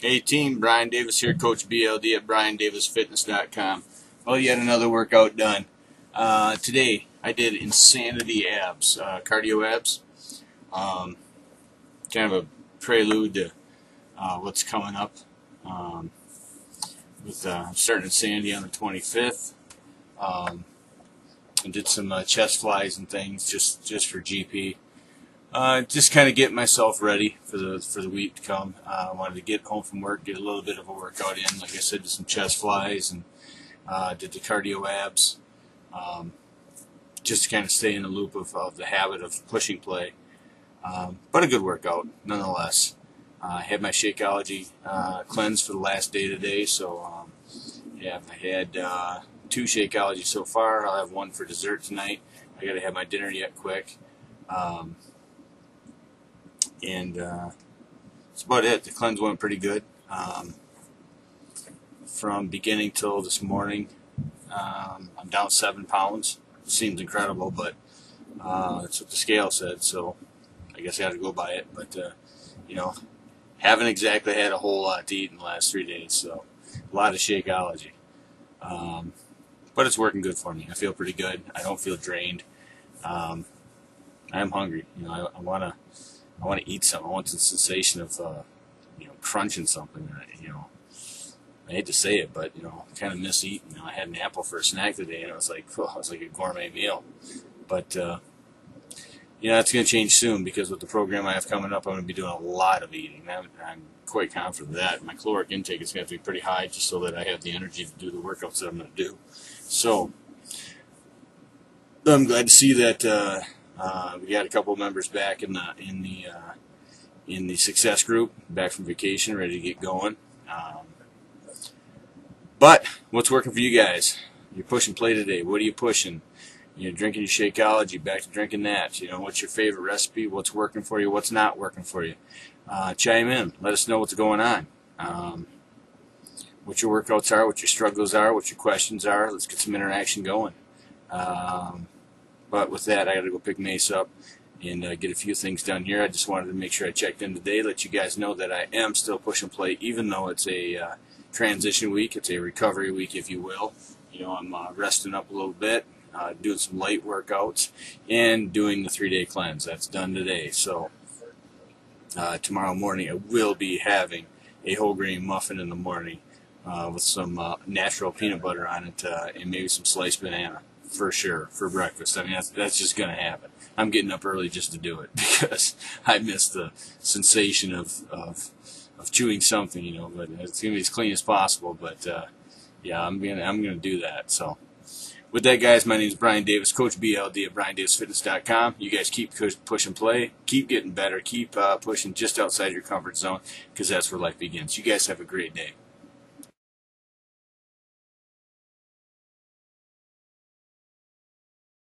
Hey team, Brian Davis here, Coach BLD at BrianDavisFitness.com. Well, yet another workout done. Uh, today I did insanity abs, uh, cardio abs. Um, kind of a prelude to uh, what's coming up um, with uh, starting insanity on the 25th. Um, and did some uh, chest flies and things just just for GP. Uh, just kind of getting myself ready for the for the week to come. Uh, I wanted to get home from work, get a little bit of a workout in. Like I said, did some chest flies and uh, did the cardio abs. Um, just to kind of stay in the loop of, of the habit of pushing play. Um, but a good workout nonetheless. Uh, I had my Shakeology uh, cleanse for the last day today, so um, yeah, I had uh, two Shakeology so far. I'll have one for dessert tonight. I got to have my dinner yet quick. Um, and uh, that's about it. The cleanse went pretty good. Um, from beginning till this morning, um, I'm down seven pounds. It seems incredible, but uh, that's what the scale said. So I guess I got to go by it. But uh, you know, haven't exactly had a whole lot to eat in the last three days. So a lot of Shakeology. Um, but it's working good for me. I feel pretty good. I don't feel drained. Um, I am hungry. You know, I, I want to I want to eat something. I want the sensation of, uh, you know, crunching something. you know, I hate to say it, but you know, kind of miss eating. You know, I had an apple for a snack today, and it was like, oh, was like a gourmet meal. But uh, you know, that's going to change soon because with the program I have coming up, I'm going to be doing a lot of eating. I'm, I'm quite confident of that. My caloric intake is going to have to be pretty high just so that I have the energy to do the workouts that I'm going to do. So I'm glad to see that. Uh, uh, we got a couple members back in the in the uh, in the success group, back from vacation, ready to get going. Um, but what's working for you guys? You're pushing play today. What are you pushing? You're drinking your Shakeology, back to drinking that. You know, what's your favorite recipe? What's working for you? What's not working for you? Uh, chime in. Let us know what's going on. Um, what your workouts are, what your struggles are, what your questions are. Let's get some interaction going. Um, but with that, I got to go pick Mace up and uh, get a few things done here. I just wanted to make sure I checked in today, let you guys know that I am still pushing play, even though it's a uh, transition week. It's a recovery week, if you will. You know, I'm uh, resting up a little bit, uh, doing some light workouts, and doing the three-day cleanse. That's done today. So uh, tomorrow morning, I will be having a whole grain muffin in the morning uh, with some natural peanut butter on it and maybe some sliced banana for sure for breakfast. I mean, that's, that's just going to happen. I'm getting up early just to do it because I miss the sensation of, of, of chewing something, you know, but it's going to be as clean as possible. But, uh, yeah, I'm going to, I'm going to do that. So with that, guys, my name is Brian Davis, Coach BLD at BrianDavisFitness.com. You guys keep push and play, keep getting better, keep uh, pushing just outside your comfort zone because that's where life begins. You guys have a great day.